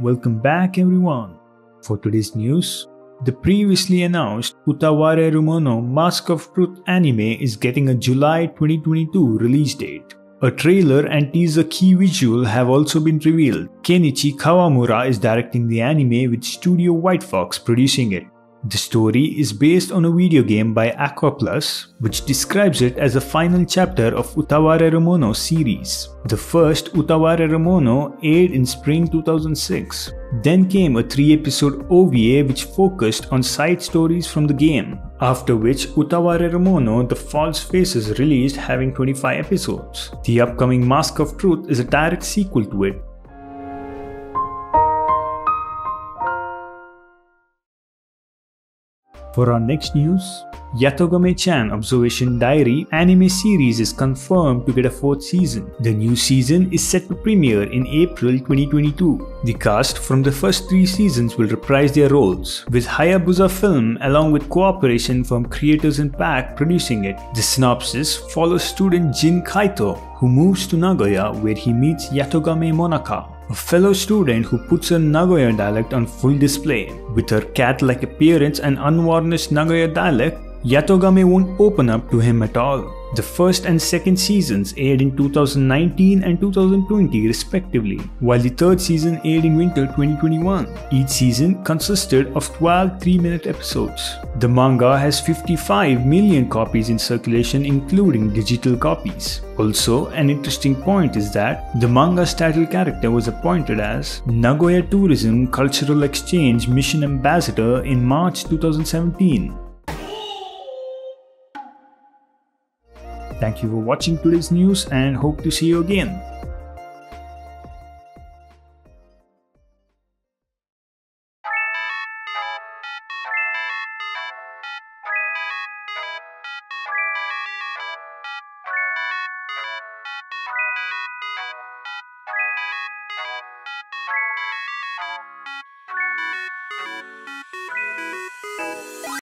Welcome back everyone. For today's news, the previously announced Utawarerumono Mask of Truth anime is getting a July 2022 release date. A trailer and teaser key visual have also been revealed. Kenichi Kawamura is directing the anime with Studio White Fox producing it. The story is based on a video game by Aquaplus, which describes it as a final chapter of Utawarerumono series. The first Utawarerumono aired in spring 2006. Then came a 3-episode OVA which focused on side stories from the game, after which Utawarerumono The False Faces released having 25 episodes. The upcoming Mask of Truth is a direct sequel to it, For our next news, Yatogame-chan Observation Diary anime series is confirmed to get a fourth season. The new season is set to premiere in April 2022. The cast from the first three seasons will reprise their roles, with Hayabusa Film along with cooperation from Creators in Pack producing it. The synopsis follows student Jin Kaito, who moves to Nagoya where he meets Yatogame Monaka, a fellow student who puts her Nagoya dialect on full display. With her cat-like appearance and unvarnished Nagoya dialect, Yatogame won't open up to him at all. The first and second seasons aired in 2019 and 2020 respectively, while the third season aired in winter 2021. Each season consisted of 12 3-minute episodes. The manga has 55 million copies in circulation including digital copies. Also, an interesting point is that the manga's title character was appointed as Nagoya Tourism Cultural Exchange Mission Ambassador in March 2017. Thank you for watching today's news and hope to see you again.